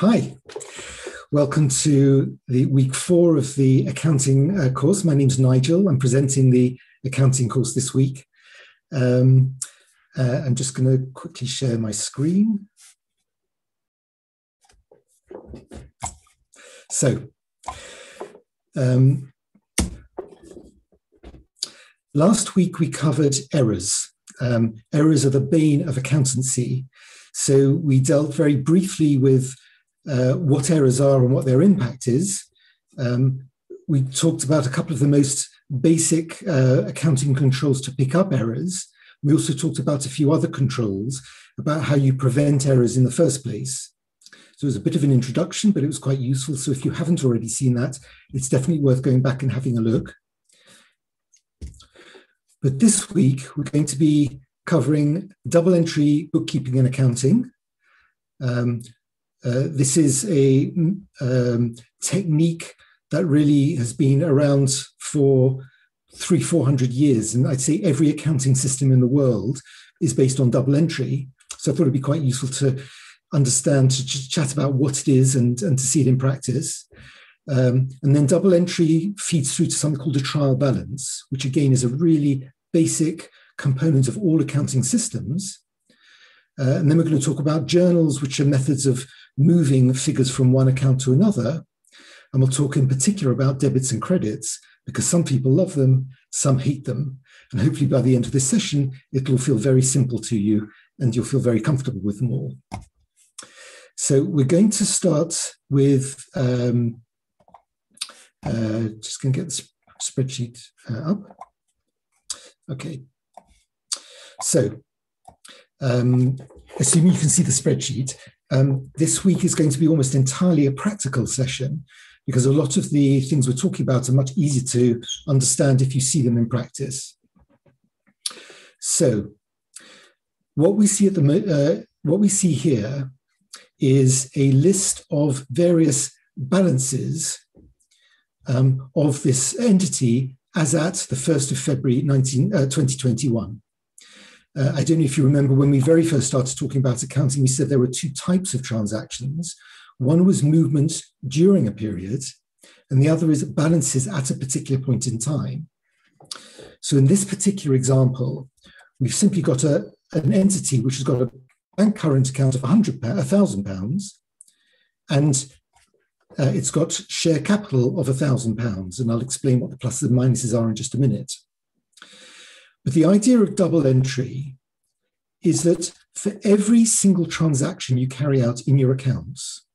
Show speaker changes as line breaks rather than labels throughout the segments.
Hi, welcome to the week four of the accounting uh, course. My name's Nigel. I'm presenting the accounting course this week. Um, uh, I'm just going to quickly share my screen. So, um, last week we covered errors. Um, errors are the bane of accountancy. So we dealt very briefly with uh, what errors are and what their impact is. Um, we talked about a couple of the most basic uh, accounting controls to pick up errors. We also talked about a few other controls about how you prevent errors in the first place. So it was a bit of an introduction, but it was quite useful. So if you haven't already seen that, it's definitely worth going back and having a look. But this week, we're going to be covering double entry bookkeeping and accounting. Um, uh, this is a um, technique that really has been around for three, four hundred years. And I'd say every accounting system in the world is based on double entry. So I thought it'd be quite useful to understand, to ch- chat about what it is and, and to see it in practice. Um, and then double entry feeds through to something called a trial balance, which again is a really basic component of all accounting systems. Uh, and then we're going to talk about journals, which are methods of moving figures from one account to another. And we'll talk in particular about debits and credits because some people love them, some hate them. And hopefully by the end of this session, it'll feel very simple to you and you'll feel very comfortable with them all. So we're going to start with, um, uh, just going to get the spreadsheet uh, up. Okay. So um, assuming you can see the spreadsheet, um, this week is going to be almost entirely a practical session because a lot of the things we're talking about are much easier to understand if you see them in practice. So, what we see at the uh, what we see here is a list of various balances um, of this entity as at the 1st of February 19, uh, 2021. Uh, I don't know if you remember when we very first started talking about accounting, we said there were two types of transactions. One was movement during a period, and the other is balances at a particular point in time. So in this particular example, we've simply got a, an entity which has got a bank current account of 100, 1,000 pounds, and uh, it's got share capital of 1,000 pounds. And I'll explain what the pluses and minuses are in just a minute. But the idea of double entry is that for every single transaction you carry out in your accounts,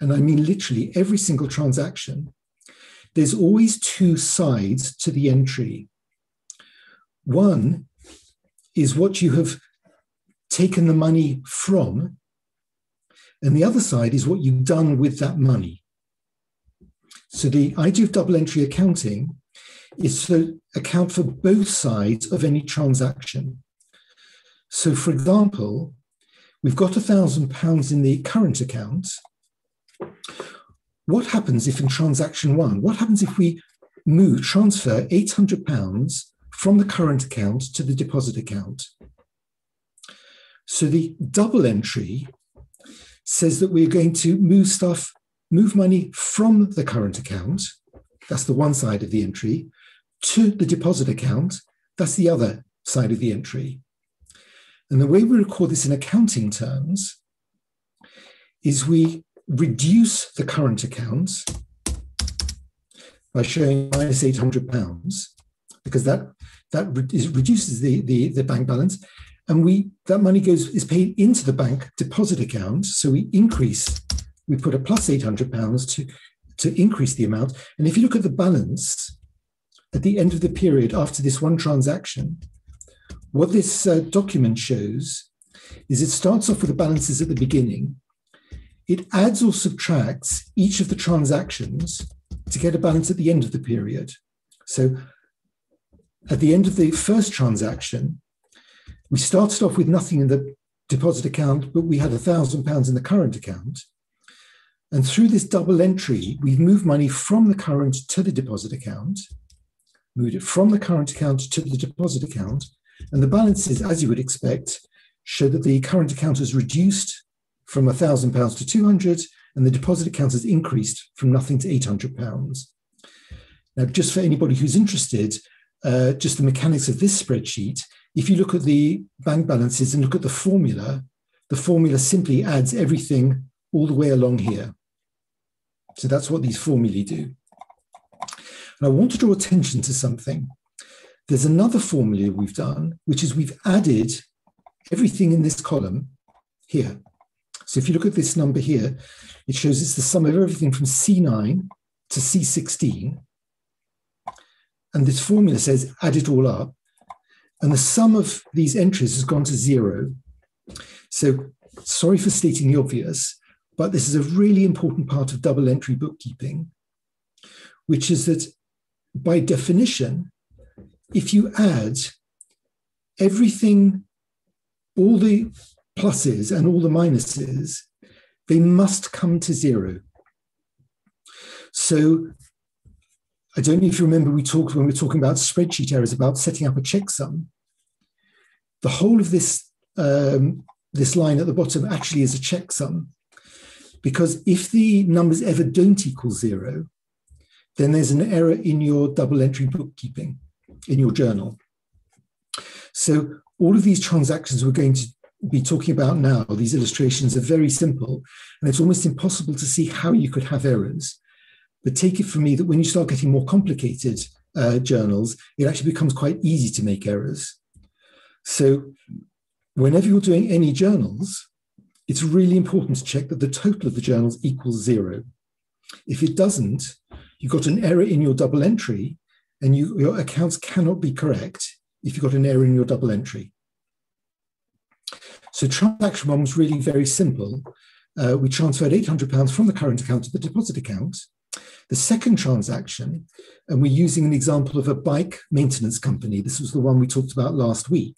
and I mean literally every single transaction, there's always two sides to the entry. One is what you have taken the money from, and the other side is what you've done with that money. So the idea of double entry accounting is to account for both sides of any transaction. So, for example, we've got a thousand pounds in the current account. What happens if in transaction one, what happens if we move, transfer 800 pounds from the current account to the deposit account? So the double entry says that we're going to move stuff, move money from the current account. That's the one side of the entry to the deposit account. That's the other side of the entry. And the way we record this in accounting terms is we reduce the current account by showing minus 800 pounds because that that reduces the, the, the bank balance and we that money goes is paid into the bank deposit account so we increase we put a plus 800 pounds to to increase the amount and if you look at the balance at the end of the period after this one transaction, what this uh, document shows is it starts off with the balances at the beginning. It adds or subtracts each of the transactions to get a balance at the end of the period. So at the end of the first transaction, we started off with nothing in the deposit account, but we had a thousand pounds in the current account. And through this double entry, we've moved money from the current to the deposit account moved it from the current account to the deposit account. And the balances, as you would expect, show that the current account has reduced from £1,000 to 200 and the deposit account has increased from nothing to £800. Now, just for anybody who's interested, uh, just the mechanics of this spreadsheet, if you look at the bank balances and look at the formula, the formula simply adds everything all the way along here. So that's what these formulae do. And I want to draw attention to something. There's another formula we've done, which is we've added everything in this column here. So if you look at this number here, it shows it's the sum of everything from C9 to C16. And this formula says add it all up. And the sum of these entries has gone to zero. So sorry for stating the obvious, but this is a really important part of double entry bookkeeping, which is that by definition, if you add everything, all the pluses and all the minuses, they must come to zero. So I don't know if you remember we talked when we were talking about spreadsheet errors about setting up a checksum. The whole of this um, this line at the bottom actually is a checksum because if the numbers ever don't equal zero, then there's an error in your double entry bookkeeping in your journal. So all of these transactions we're going to be talking about now, these illustrations are very simple, and it's almost impossible to see how you could have errors. But take it from me that when you start getting more complicated uh, journals, it actually becomes quite easy to make errors. So whenever you're doing any journals, it's really important to check that the total of the journals equals zero. If it doesn't, you've got an error in your double entry, and you, your accounts cannot be correct if you've got an error in your double entry. So transaction one was really very simple. Uh, we transferred £800 from the current account to the deposit account. The second transaction, and we're using an example of a bike maintenance company. This was the one we talked about last week.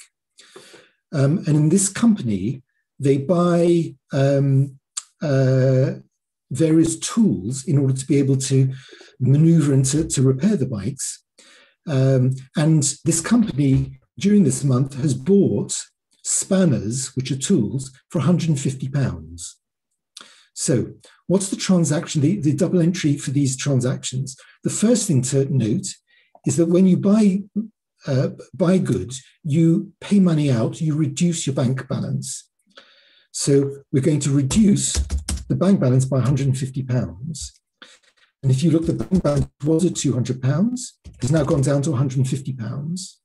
Um, and in this company, they buy um, uh, various tools in order to be able to maneuver and to, to repair the bikes. Um, and this company during this month has bought spanners, which are tools, for 150 pounds. So, what's the transaction, the, the double entry for these transactions? The first thing to note is that when you buy uh, buy goods, you pay money out, you reduce your bank balance. So we're going to reduce the bank balance by 150 pounds. And if you look, the bank balance was at 200 pounds, has now gone down to 150 pounds.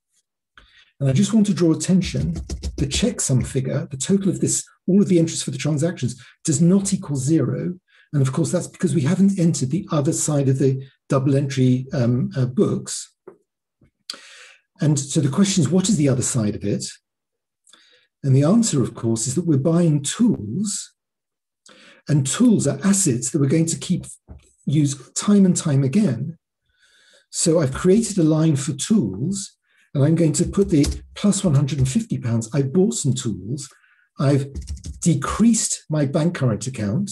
And I just want to draw attention, the checksum figure, the total of this, all of the entries for the transactions does not equal zero. And of course, that's because we haven't entered the other side of the double entry um, uh, books. And so the question is, what is the other side of it? And the answer, of course, is that we're buying tools, and tools are assets that we're going to keep use time and time again. So I've created a line for tools, and I'm going to put the plus 150 pounds. I bought some tools. I've decreased my bank current account,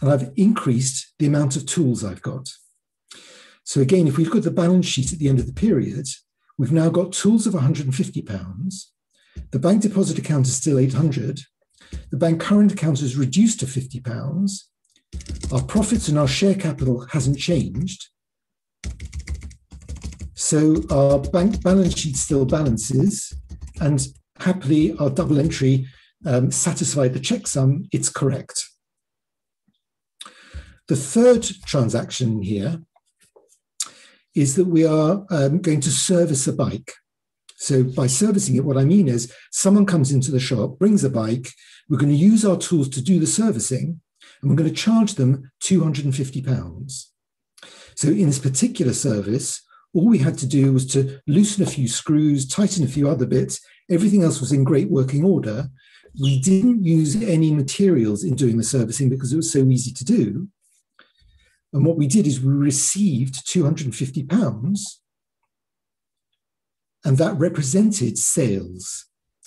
and I've increased the amount of tools I've got. So again, if we've got the balance sheet at the end of the period, we've now got tools of 150 pounds the bank deposit account is still 800. The bank current account is reduced to 50 pounds. Our profits and our share capital hasn't changed. So our bank balance sheet still balances, and happily our double entry um, satisfied the checksum, it's correct. The third transaction here is that we are um, going to service a bike. So by servicing it, what I mean is someone comes into the shop, brings a bike, we're going to use our tools to do the servicing, and we're going to charge them 250 pounds. So in this particular service, all we had to do was to loosen a few screws, tighten a few other bits. Everything else was in great working order. We didn't use any materials in doing the servicing because it was so easy to do. And what we did is we received 250 pounds and that represented sales.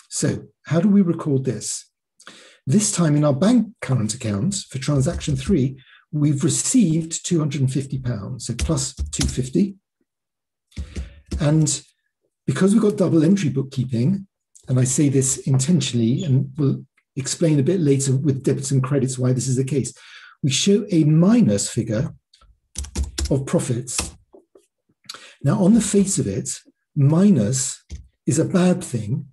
So, how do we record this? This time in our bank current account for transaction three, we've received 250 pounds, so plus 250. And because we've got double entry bookkeeping, and I say this intentionally, and we'll explain a bit later with debits and credits why this is the case, we show a minus figure of profits. Now, on the face of it, minus is a bad thing.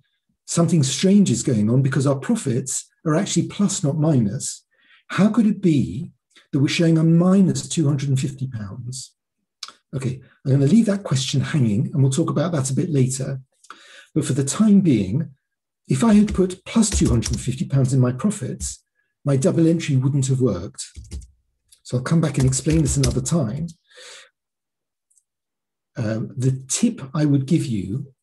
Something strange is going on because our profits are actually plus, not minus. How could it be that we're showing a minus 250 pounds? Okay, I'm going to leave that question hanging and we'll talk about that a bit later. But for the time being, if I had put plus 250 pounds in my profits, my double entry wouldn't have worked. So I'll come back and explain this another time. Um, the tip I would give you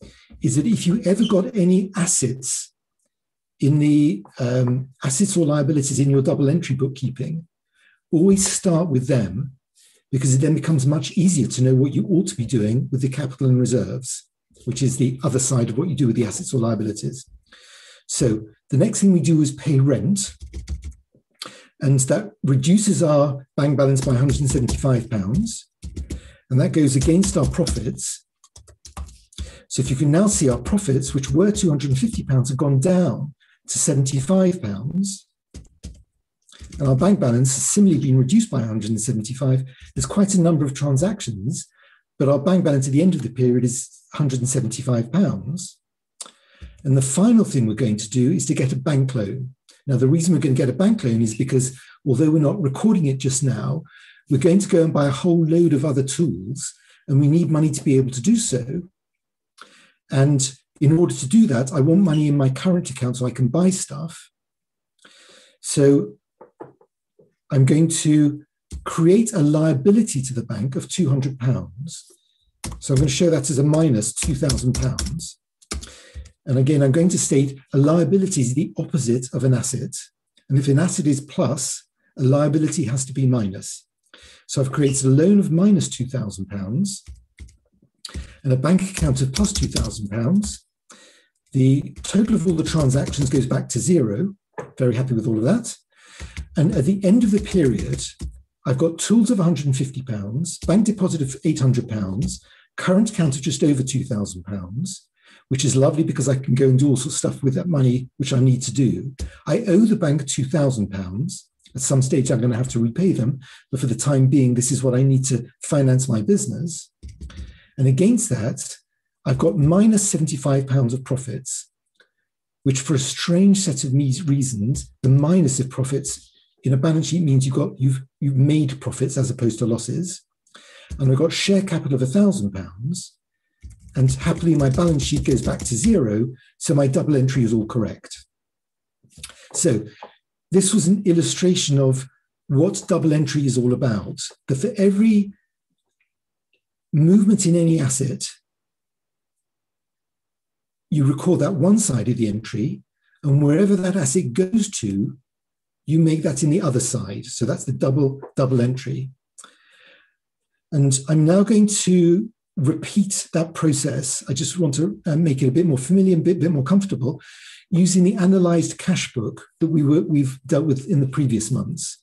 is that if you ever got any assets in the um, assets or liabilities in your double entry bookkeeping, always start with them because it then becomes much easier to know what you ought to be doing with the capital and reserves, which is the other side of what you do with the assets or liabilities. So the next thing we do is pay rent. And that reduces our bank balance by 175 pounds. And that goes against our profits. So if you can now see our profits, which were 250 pounds, have gone down to 75 pounds. And our bank balance has similarly been reduced by 175. There's quite a number of transactions, but our bank balance at the end of the period is 175 pounds. And the final thing we're going to do is to get a bank loan. Now, the reason we're going to get a bank loan is because although we're not recording it just now, we're going to go and buy a whole load of other tools, and we need money to be able to do so. And in order to do that, I want money in my current account so I can buy stuff. So I'm going to create a liability to the bank of £200. So I'm going to show that as a minus £2,000. And again, I'm going to state a liability is the opposite of an asset. And if an asset is plus, a liability has to be minus. So I've created a loan of minus £2,000 and a bank account of plus £2,000. The total of all the transactions goes back to zero. Very happy with all of that. And at the end of the period, I've got tools of £150, bank deposit of £800, current account of just over £2,000, which is lovely because I can go and do all sorts of stuff with that money, which I need to do. I owe the bank £2,000. At some stage, I'm going to have to repay them. But for the time being, this is what I need to finance my business. And against that, I've got £75 of profits, which for a strange set of reasons, the minus of profits in a balance sheet means you've got you've you've made profits as opposed to losses. And I've got share capital of a thousand pounds, and happily, my balance sheet goes back to zero. So my double entry is all correct. So this was an illustration of what double entry is all about. That for every movement in any asset, you record that one side of the entry, and wherever that asset goes to, you make that in the other side. So that's the double double entry. And I'm now going to repeat that process. I just want to uh, make it a bit more familiar, a bit, bit more comfortable, using the analyzed cash book that we were, we've dealt with in the previous months.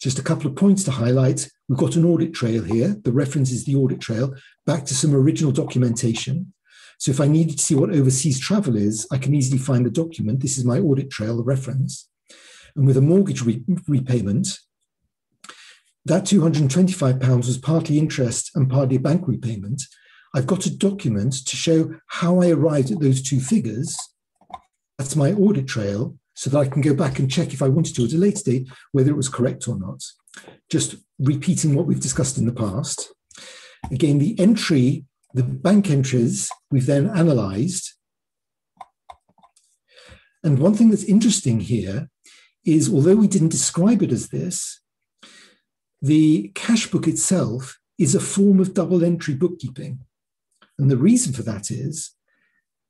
Just a couple of points to highlight. We've got an audit trail here. The reference is the audit trail back to some original documentation. So if I needed to see what overseas travel is, I can easily find the document. This is my audit trail, the reference. And with a mortgage re- repayment, that £225 was partly interest and partly a bank repayment. I've got a document to show how I arrived at those two figures. That's my audit trail, so that I can go back and check if I wanted to at a later date whether it was correct or not. Just repeating what we've discussed in the past. Again, the entry, the bank entries, we've then analysed. And one thing that's interesting here is although we didn't describe it as this, the cash book itself is a form of double entry bookkeeping. And the reason for that is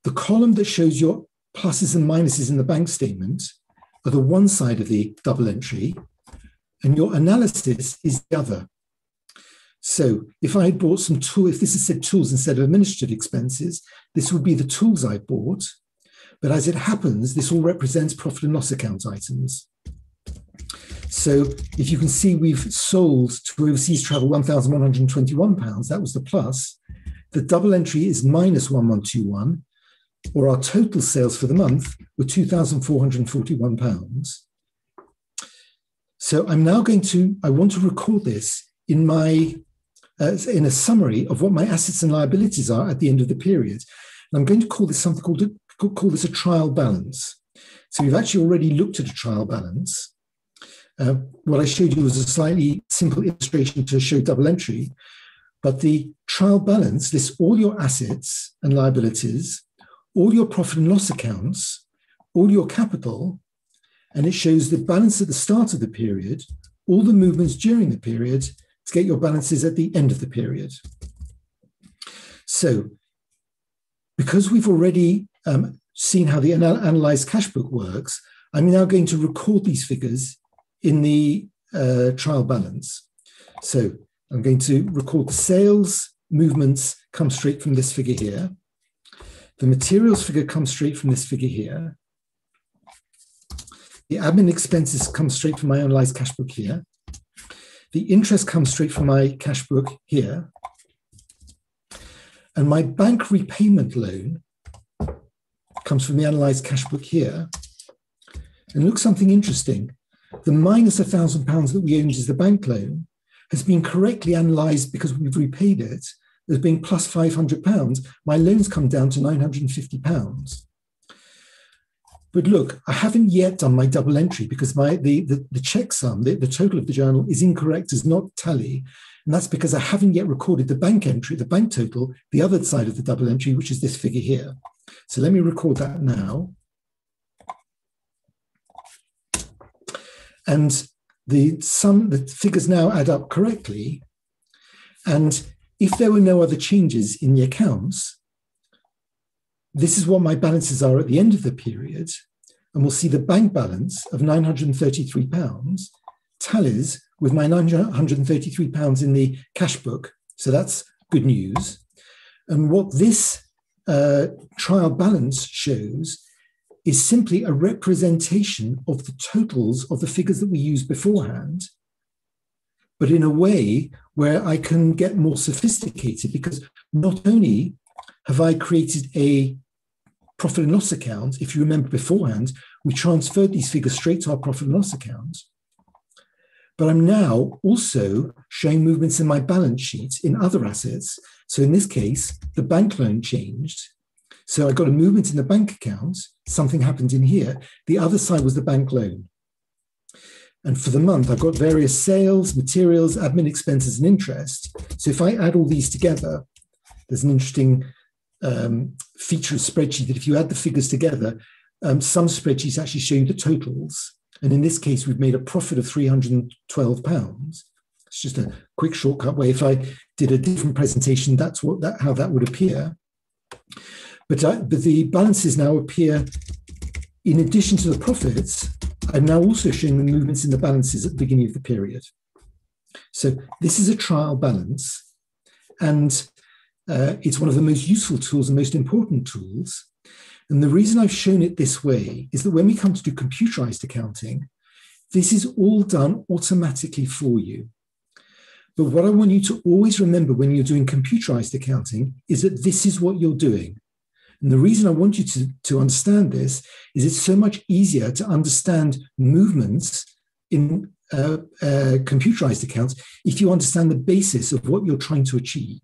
the column that shows your pluses and minuses in the bank statement are the one side of the double entry, and your analysis is the other. So if I had bought some tool, if this is said tools instead of administrative expenses, this would be the tools I bought. But as it happens, this all represents profit and loss account items. So if you can see, we've sold to overseas travel £1,121. That was the plus. The double entry is minus 1121, or our total sales for the month were £2,441. So I'm now going to, I want to record this in my, uh, in a summary of what my assets and liabilities are at the end of the period. And I'm going to call this something called, a, call this a trial balance. So we've actually already looked at a trial balance. Uh, what I showed you was a slightly simple illustration to show double entry, but the trial balance lists all your assets and liabilities, all your profit and loss accounts, all your capital, and it shows the balance at the start of the period, all the movements during the period to get your balances at the end of the period. So, because we've already um, seen how the analyzed cash book works, I'm now going to record these figures in the uh, trial balance. So I'm going to record sales movements come straight from this figure here. The materials figure comes straight from this figure here. The admin expenses come straight from my analyzed cash book here. The interest comes straight from my cash book here. And my bank repayment loan comes from the analyzed cash book here. And look something interesting. The minus a thousand pounds that we owned as the bank loan has been correctly analysed because we've repaid it as being plus 500 pounds. My loans come down to 950 pounds. But look, I haven't yet done my double entry because my the, the, the checksum, the, the total of the journal is incorrect, does not tally. And that's because I haven't yet recorded the bank entry, the bank total, the other side of the double entry, which is this figure here. So let me record that now. And the sum, the figures now add up correctly. And if there were no other changes in the accounts, this is what my balances are at the end of the period. And we'll see the bank balance of £933 tallies with my £933 in the cash book. So that's good news. And what this uh, trial balance shows is simply a representation of the totals of the figures that we used beforehand, but in a way where I can get more sophisticated because not only have I created a profit and loss account, if you remember beforehand, we transferred these figures straight to our profit and loss account. But I'm now also showing movements in my balance sheet in other assets. So in this case, the bank loan changed. So I got a movement in the bank account, something happened in here. The other side was the bank loan. And for the month, I've got various sales, materials, admin expenses, and interest. So if I add all these together, there's an interesting um, feature of spreadsheet that if you add the figures together, um, some spreadsheets actually show you the totals. And in this case, we've made a profit of 312 pounds. It's just a quick shortcut way. If I did a different presentation, that's what that how that would appear. But, uh, but the balances now appear, in addition to the profits, I'm now also showing the movements in the balances at the beginning of the period. So this is a trial balance, and uh, it's one of the most useful tools and most important tools. And the reason I've shown it this way is that when we come to do computerized accounting, this is all done automatically for you. But what I want you to always remember when you're doing computerized accounting is that this is what you're doing. And the reason I want you to, to understand this is it's so much easier to understand movements in uh, uh, computerized accounts if you understand the basis of what you're trying to achieve.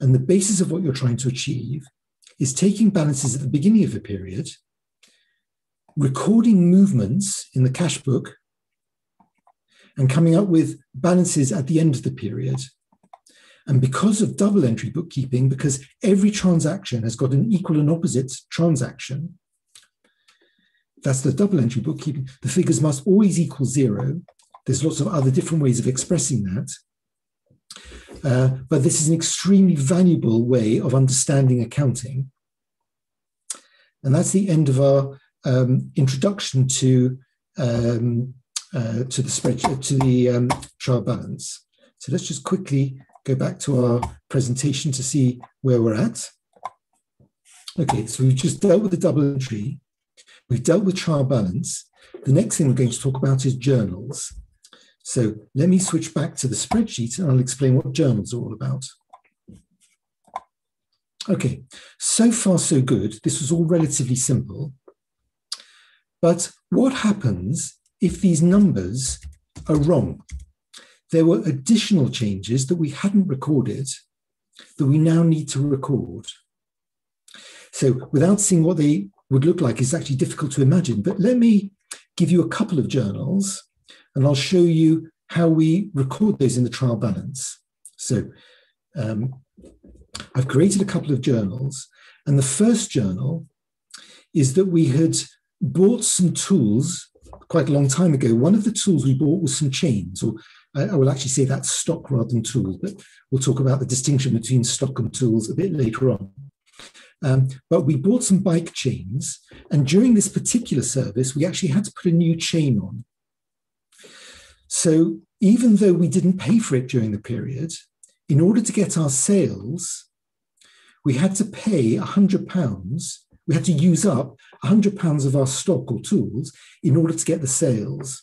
And the basis of what you're trying to achieve is taking balances at the beginning of a period, recording movements in the cash book, and coming up with balances at the end of the period and because of double entry bookkeeping, because every transaction has got an equal and opposite transaction, that's the double entry bookkeeping, the figures must always equal zero. There's lots of other different ways of expressing that. Uh, but this is an extremely valuable way of understanding accounting. And that's the end of our um, introduction to um, uh, to the spreadsheet to the um, trial balance. So let's just quickly go back to our presentation to see where we're at. Okay, so we've just dealt with the double entry. We've dealt with trial balance. The next thing we're going to talk about is journals. So let me switch back to the spreadsheet and I'll explain what journals are all about. Okay, so far so good. This was all relatively simple. But what happens if these numbers are wrong. There were additional changes that we hadn't recorded that we now need to record. So, without seeing what they would look like, is actually difficult to imagine. But let me give you a couple of journals and I'll show you how we record those in the trial balance. So, um, I've created a couple of journals, and the first journal is that we had bought some tools quite a long time ago. One of the tools we bought was some chains, or I, will actually say that's stock rather than tools, but we'll talk about the distinction between stock and tools a bit later on. Um, but we bought some bike chains, and during this particular service, we actually had to put a new chain on. So even though we didn't pay for it during the period, in order to get our sales, we had to pay £100. We had to use up £100 of our stock or tools in order to get the sales.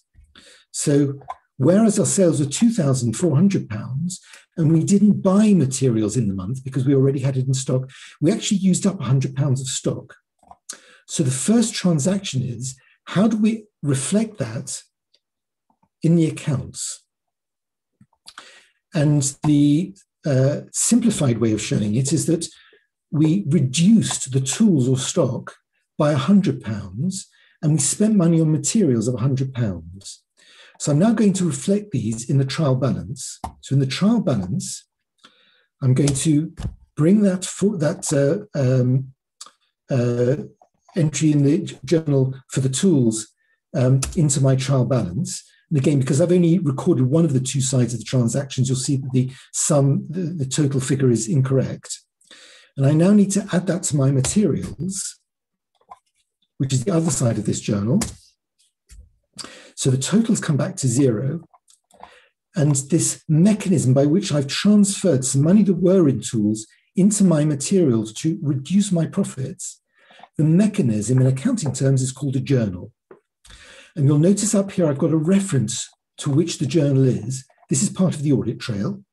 So, whereas our sales were £2,400 and we didn't buy materials in the month because we already had it in stock, we actually used up £100 of stock. So, the first transaction is how do we reflect that in the accounts? And the uh, simplified way of showing it is that we reduced the tools or stock by £100 and we spent money on materials of £100. So I'm now going to reflect these in the trial balance. So in the trial balance, I'm going to bring that for, that uh, um, uh, entry in the journal for the tools um, into my trial balance. And again, because I've only recorded one of the two sides of the transactions, you'll see that the sum, the, the total figure is incorrect. And I now need to add that to my materials, which is the other side of this journal. So the totals come back to zero. And this mechanism by which I've transferred some money that were in tools into my materials to reduce my profits, the mechanism in accounting terms is called a journal. And you'll notice up here, I've got a reference to which the journal is. This is part of the audit trail.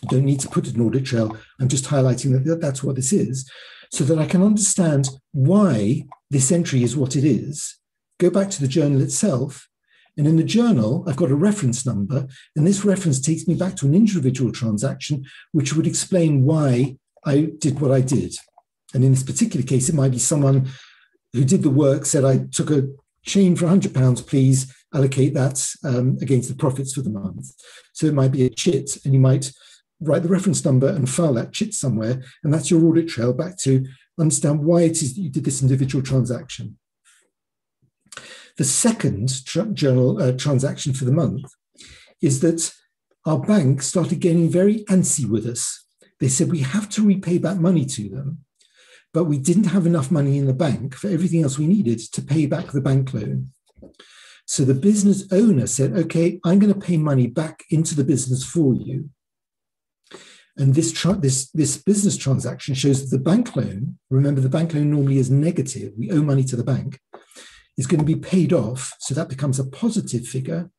You don't need to put it in audit trail. I'm just highlighting that that's what this is so that I can understand why this entry is what it is. Go back to the journal itself. And in the journal, I've got a reference number. And this reference takes me back to an individual transaction, which would explain why I did what I did. And in this particular case, it might be someone who did the work said, I took a chain for £100, please allocate that um, against the profits for the month. So it might be a chit, and you might write the reference number and file that chit somewhere, and that's your audit trail back to understand why it is that you did this individual transaction. The second tra- journal uh, transaction for the month is that our bank started getting very antsy with us. They said we have to repay back money to them but we didn't have enough money in the bank for everything else we needed to pay back the bank loan. So the business owner said, okay, I'm going to pay money back into the business for you. And this, tra- this, this business transaction shows that the bank loan, remember the bank loan normally is negative, we owe money to the bank, is going to be paid off. So that becomes a positive figure.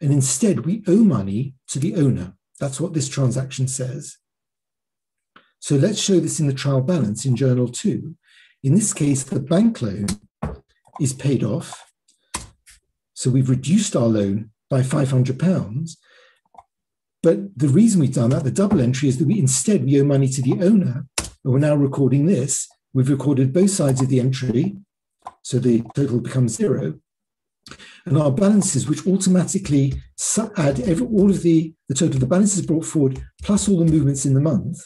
And instead, we owe money to the owner. That's what this transaction says. So let's show this in the trial balance in journal two. In this case, the bank loan is paid off. So we've reduced our loan by £500. But the reason we've done that, the double entry, is that we instead we owe money to the owner. And we're now recording this. We've recorded both sides of the entry. So the total becomes zero. And our balances, which automatically add every, all of the, the total, of the balances brought forward, plus all the movements in the month,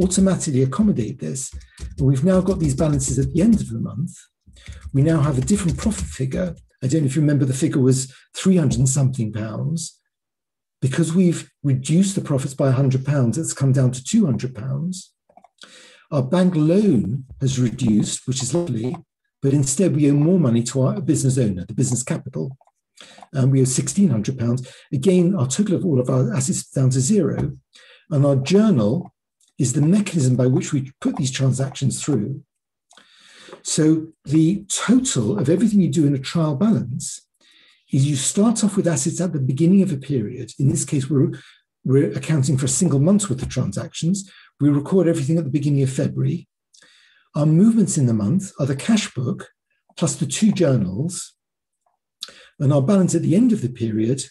automatically accommodate this. And we've now got these balances at the end of the month. We now have a different profit figure. I don't know if you remember the figure was 300 and something pounds. Because we've reduced the profits by 100 pounds, it's come down to 200 pounds. Our bank loan has reduced, which is lovely, but instead we owe more money to our business owner, the business capital. And we owe 1,600 pounds. Again, our total of all of our assets down to zero. And our journal is the mechanism by which we put these transactions through. So the total of everything you do in a trial balance is you start off with assets at the beginning of a period. In this case, we're, we're accounting for a single month's worth of transactions. We record everything at the beginning of February. Our movements in the month are the cash book plus the two journals. And our balance at the end of the period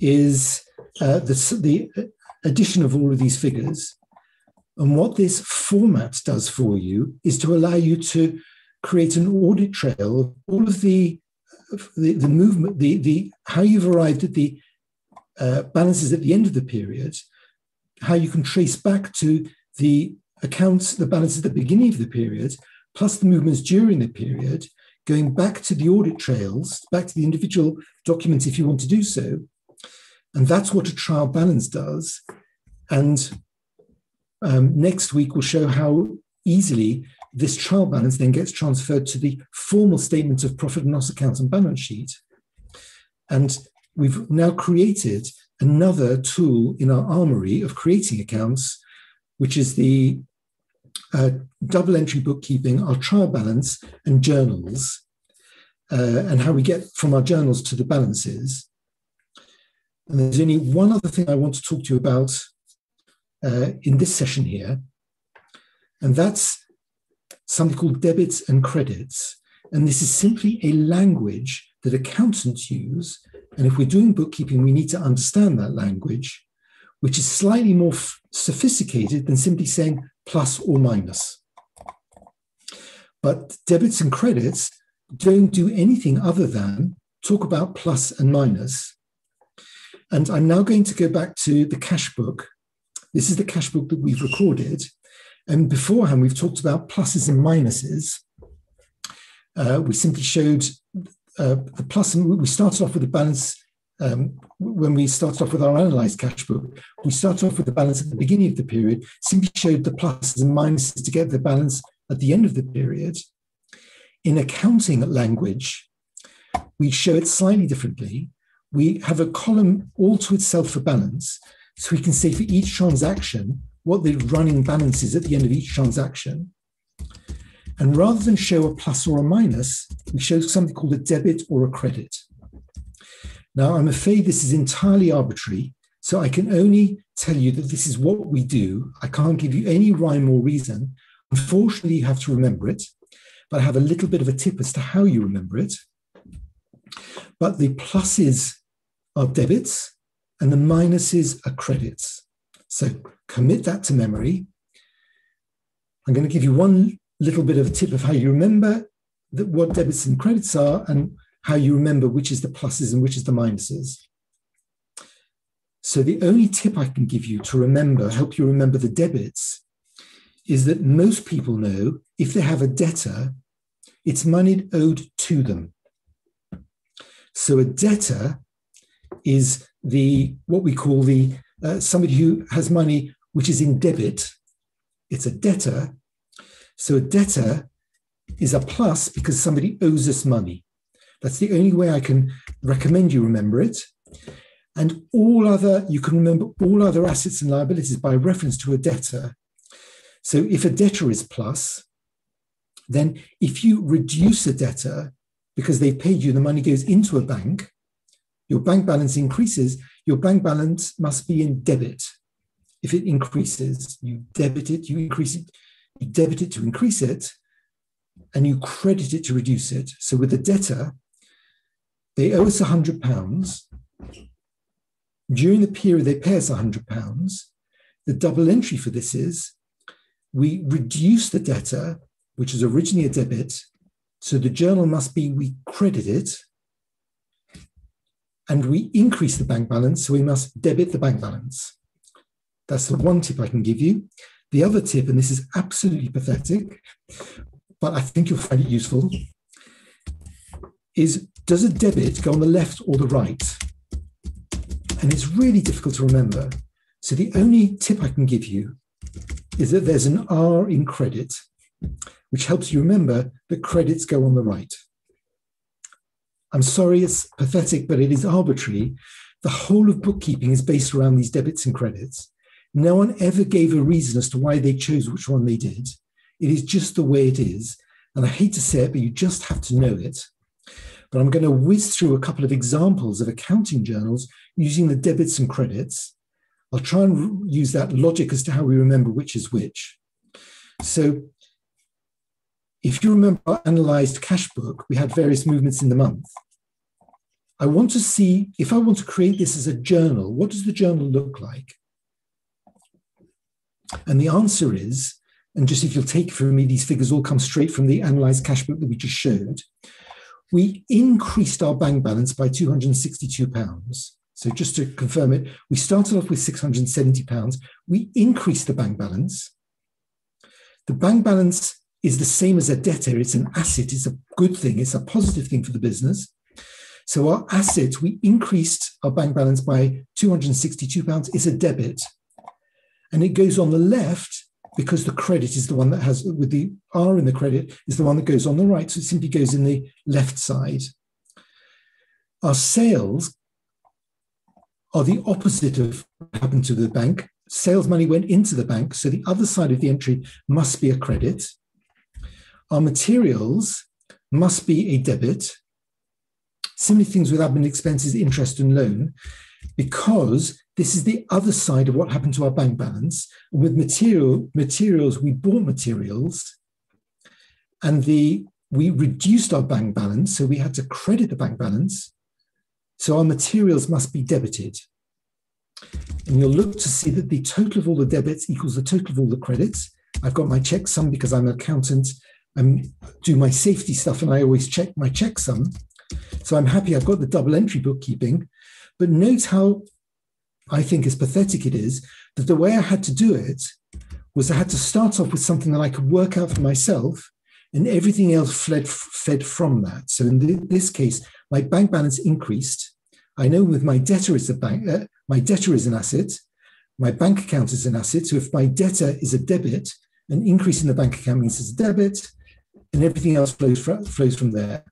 is uh, the, the addition of all of these figures. And what this format does for you is to allow you to create an audit trail of all of the, the, the movement, the, the, how you've arrived at the uh, balances at the end of the period, how you can trace back to the accounts, the balances at the beginning of the period, plus the movements during the period, going back to the audit trails, back to the individual documents if you want to do so. And that's what a trial balance does. And um, next week we'll show how easily this trial balance then gets transferred to the formal statement of profit and loss accounts and balance sheet. And we've now created another tool in our armory of creating accounts, which is the uh, double entry bookkeeping, our trial balance, and journals, uh, and how we get from our journals to the balances. And there's only one other thing I want to talk to you about uh, in this session here, and that's something called debits and credits. And this is simply a language that accountants use. And if we're doing bookkeeping, we need to understand that language, which is slightly more sophisticated than simply saying plus or minus. But debits and credits don't do anything other than talk about plus and minus. And I'm now going to go back to the cash book. This is the cash book that we've recorded. And beforehand, we've talked about pluses and minuses. Uh, we simply showed uh, the plus, and we started off with the balance um, when we started off with our analyzed cash book, we started off with the balance at the beginning of the period, simply showed the pluses and minuses to get the balance at the end of the period. In accounting language, we show it slightly differently. We have a column all to itself for balance. So we can say for each transaction what the running balance is at the end of each transaction. And rather than show a plus or a minus, we show something called a debit or a credit. Now, I'm afraid this is entirely arbitrary, so I can only tell you that this is what we do. I can't give you any rhyme or reason. Unfortunately, you have to remember it, but I have a little bit of a tip as to how you remember it. But the pluses are debits and the minuses are credits. So commit that to memory. I'm going to give you one little bit of a tip of how you remember that what debits and credits are and how you remember which is the pluses and which is the minuses. So the only tip I can give you to remember, help you remember the debits, is that most people know if they have a debtor, it's money owed to them. So a debtor is the what we call the uh, somebody who has money which is in debit. It's a debtor. So a debtor is a plus because somebody owes us money. That's the only way I can recommend you remember it. And all other, you can remember all other assets and liabilities by reference to a debtor. So if a debtor is plus, then if you reduce a debtor because they've paid you, the money goes into a bank, your bank balance increases, your bank balance must be in debit. If it increases, you debit it, you increase it, you debit it to increase it, and you credit it to reduce it. So with a debtor, they owe us £100. During the period they pay us £100, the double entry for this is we reduce the debtor, which is originally a debit, so the journal must be we credit it, and we increase the bank balance, so we must debit the bank balance. That's the one tip I can give you. The other tip, and this is absolutely pathetic, but I think you'll find it useful, is does a debit go on the left or the right? And it's really difficult to remember. So the only tip I can give you is that there's an R in credit, which helps you remember that credits go on the right. I'm sorry it's pathetic, but it is arbitrary. The whole of bookkeeping is based around these debits and credits. No one ever gave a reason as to why they chose which one they did. It is just the way it is. And I hate to say it, but you just have to know it. But I'm going to whiz through a couple of examples of accounting journals using the debits and credits. I'll try and use that logic as to how we remember which is which. So if you remember our analyzed cash book, we had various movements in the month. I want to see if I want to create this as a journal, what does the journal look like? And the answer is, and just if you'll take from me, these figures all come straight from the analyzed cash book that we just showed. We increased our bank balance by 262 pounds. So just to confirm it, we started off with 670 pounds. We increased the bank balance. The bank balance is the same as a debtor. It's an asset. It's a good thing. It's a positive thing for the business. So our asset, we increased our bank balance by 262 pounds, is a debit. And it goes on the left because the credit is the one that has, with the R in the credit, is the one that goes on the right. So it simply goes in the left side. Our sales are the opposite of what happened to the bank. Sales money went into the bank, so the other side of the entry must be a credit. Our materials must be a debit. Similar things with admin expenses, interest, and loan, because this is the other side of what happened to our bank balance. With material materials, we bought materials, and the we reduced our bank balance, so we had to credit the bank balance. So our materials must be debited. And you'll look to see that the total of all the debits equals the total of all the credits. I've got my checksum because I'm an accountant. I do my safety stuff and I always check my checksum. So I'm happy I've got the double entry bookkeeping. But note how I think as pathetic it is that the way I had to do it was I had to start off with something that I could work out for myself, and everything else fled fed from that. So in this case, my bank balance increased. I know with my debtor is a bank, uh, my debtor is an asset, my bank account is an asset. So if my debtor is a debit, an increase in the bank account means it's a debit, and everything else flows from, flows from there.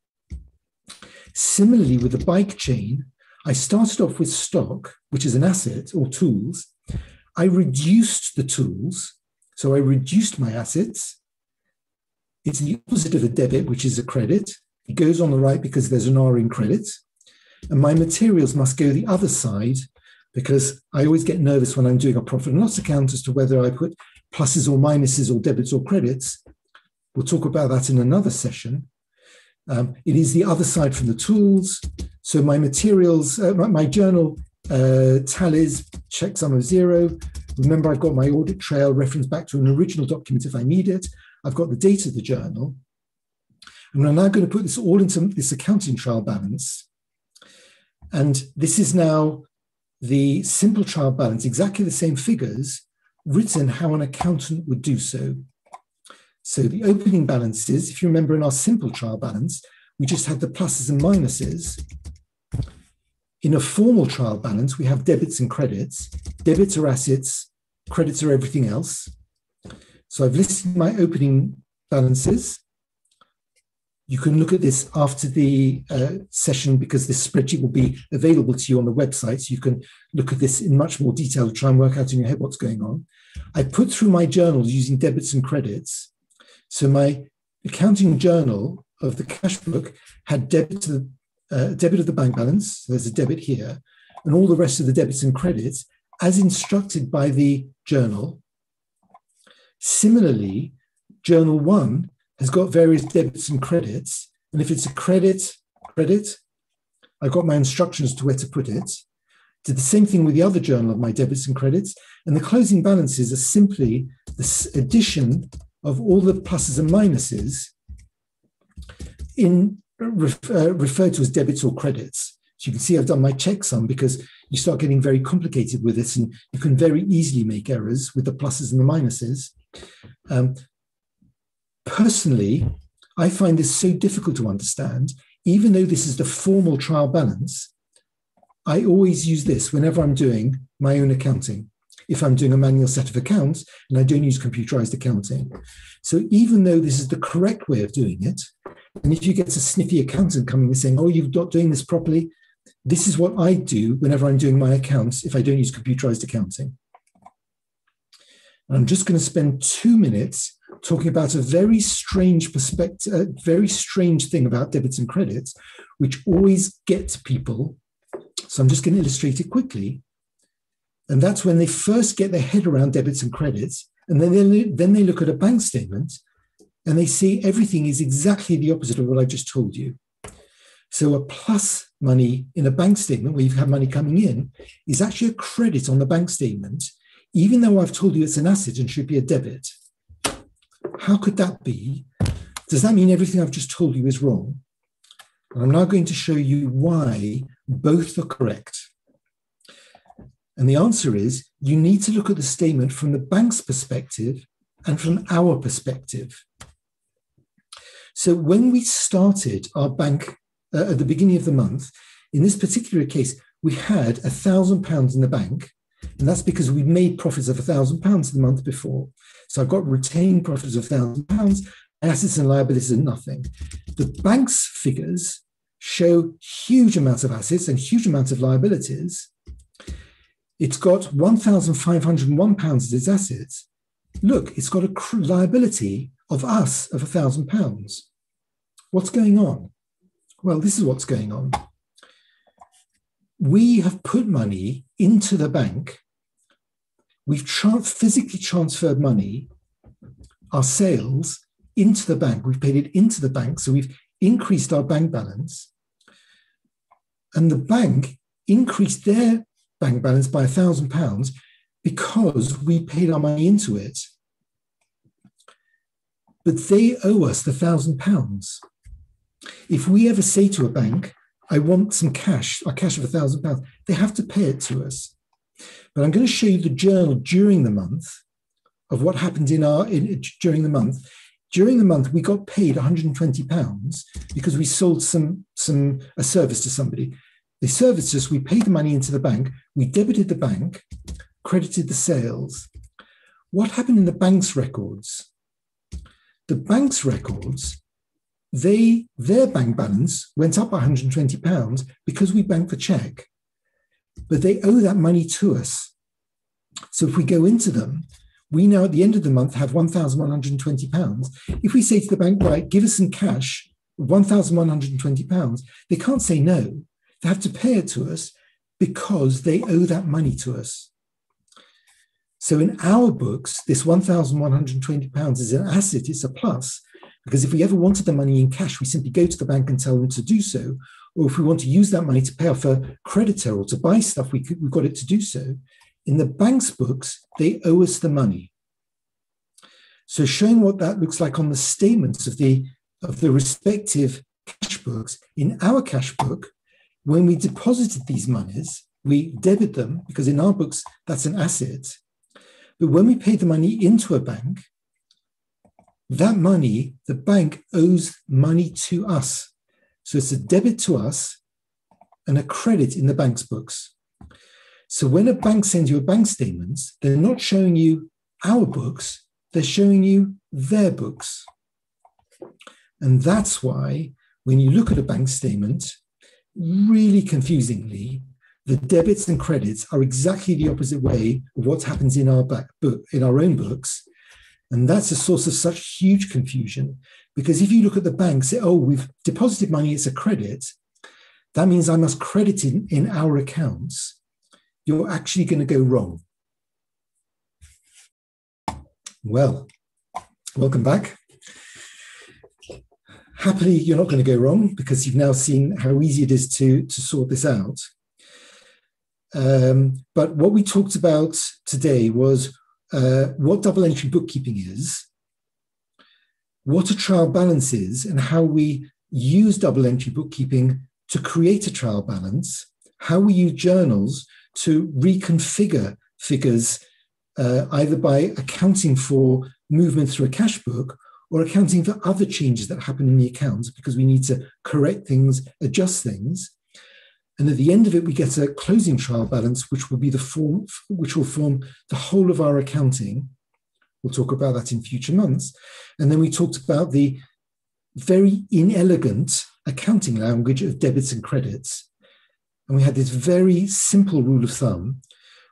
Similarly, with the bike chain, I started off with stock, which is an asset or tools. I reduced the tools, so I reduced my assets. It's the opposite of a debit, which is a credit. It goes on the right because there's an R in credit. And my materials must go the other side because I always get nervous when I'm doing a profit and loss account as to whether I put pluses or minuses or debits or credits. We'll talk about that in another session. Um, it is the other side from the tools. So my materials, uh, my, my, journal uh, tallies checksum of zero. Remember, I've got my audit trail reference back to an original document if I need it. I've got the date of the journal. And I'm now going to put this all into this accounting trial balance. And this is now the simple trial balance, exactly the same figures, written how an accountant would do so. So the opening balances, if you remember in our simple trial balance, we just had the pluses and minuses. In a formal trial balance, we have debits and credits. Debits are assets, credits are everything else. So I've listed my opening balances. You can look at this after the uh, session because this spreadsheet will be available to you on the website. So you can look at this in much more detail to try and work out in your head what's going on. I put through my journals using debits and credits. So my accounting journal of the cash book had debit to the uh, debit of the bank balance. So there's a debit here, and all the rest of the debits and credits as instructed by the journal. Similarly, journal one has got various debits and credits, and if it's a credit, credit, I've got my instructions to where to put it. Did the same thing with the other journal of my debits and credits, and the closing balances are simply the addition of all the pluses and minuses in uh, referred to as debits or credits. So you can see I've done my checksum because you start getting very complicated with this and you can very easily make errors with the pluses and the minuses. Um, personally, I find this so difficult to understand, even though this is the formal trial balance. I always use this whenever I'm doing my own accounting if I'm doing a manual set of accounts and I don't use computerized accounting. So even though this is the correct way of doing it, and if you get a sniffy accountant coming and saying, oh, you're not doing this properly, this is what I do whenever I'm doing my accounts if I don't use computerized accounting. I'm just going to spend two minutes talking about a very strange perspective, a very strange thing about debits and credits, which always gets people. So I'm just going to illustrate it quickly. And that's when they first get their head around debits and credits. And then they, then they look at a bank statement and they see everything is exactly the opposite of what I just told you. So a plus money in a bank statement where you've had money coming in is actually a credit on the bank statement, even though I've told you it's an asset and should be a debit. How could that be? Does that mean everything I've just told you is wrong? I'm now going to show you why both are correct. And the answer is you need to look at the statement from the bank's perspective and from our perspective. So when we started our bank uh, at the beginning of the month, in this particular case, we had a thousand pounds in the bank, and that's because we made profits of a thousand pounds the month before. So I've got retained profits of thousand pounds, assets and liabilities are nothing. The bank's figures show huge amounts of assets and huge amounts of liabilities, it's got £1,501 as its assets. Look, it's got a liability of us of £1,000. What's going on? Well, this is what's going on. We have put money into the bank. We've tra- physically transferred money, our sales, into the bank. We've paid it into the bank. So we've increased our bank balance. And the bank increased their bank balance by a thousand pounds because we paid our money into it. But they owe us the thousand pounds. If we ever say to a bank, I want some cash, a cash of a thousand pounds, they have to pay it to us. But I'm going to show you the journal during the month of what happened in our in, during the month. During the month, we got paid 120 pounds because we sold some some a service to somebody. They serviced us, we paid the money into the bank, we debited the bank, credited the sales. What happened in the bank's records? The bank's records, they their bank balance went up 120 pounds because we banked the check, but they owe that money to us. So if we go into them, we now at the end of the month have 1,120 pounds. If we say to the bank, right, give us some cash, 1,120 pounds, they can't say no they have to pay it to us because they owe that money to us. So in our books, this £1,120 is an asset, it's a plus, because if we ever wanted the money in cash, we simply go to the bank and tell them to do so. Or if we want to use that money to pay off a creditor or to buy stuff, we could, we've got it to do so. In the bank's books, they owe us the money. So showing what that looks like on the statements of the, of the respective cash books, in our cash book, when we deposited these monies, we debit them because in our books, that's an asset. But when we pay the money into a bank, that money, the bank owes money to us. So it's a debit to us and a credit in the bank's books. So when a bank sends you a bank statement, they're not showing you our books, they're showing you their books. And that's why when you look at a bank statement, really confusingly, the debits and credits are exactly the opposite way of what happens in our back book, in our own books. And that's a source of such huge confusion. Because if you look at the bank, say, oh, we've deposited money, it's a credit, that means I must credit in, in our accounts. You're actually going to go wrong. Well, welcome back happily, you're not going to go wrong because you've now seen how easy it is to, to sort this out. Um, but what we talked about today was uh, what double entry bookkeeping is, what a trial balance is, and how we use double entry bookkeeping to create a trial balance, how we use journals to reconfigure figures uh, either by accounting for movement through a cash book or accounting for other changes that happen in the accounts because we need to correct things, adjust things. And at the end of it, we get a closing trial balance, which will be the form, which will form the whole of our accounting. We'll talk about that in future months. And then we talked about the very inelegant accounting language of debits and credits. And we had this very simple rule of thumb,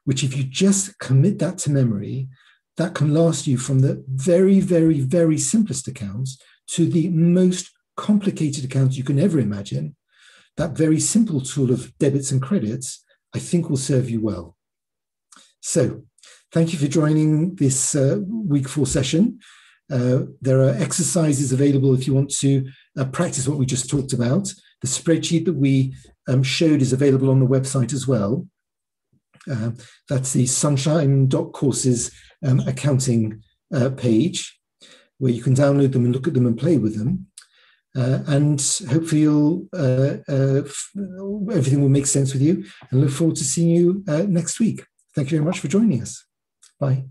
which if you just commit that to memory, that can last you from the very, very, very simplest accounts to the most complicated accounts you can ever imagine. That very simple tool of debits and credits, I think, will serve you well. So, thank you for joining this uh, week four session. Uh, there are exercises available if you want to uh, practice what we just talked about. The spreadsheet that we um, showed is available on the website as well. Uh, that's the sunshine.courses um, accounting uh, page where you can download them and look at them and play with them. Uh, and hopefully uh, uh, everything will make sense with you and look forward to seeing you next week. Thank you very much for joining us. Bye.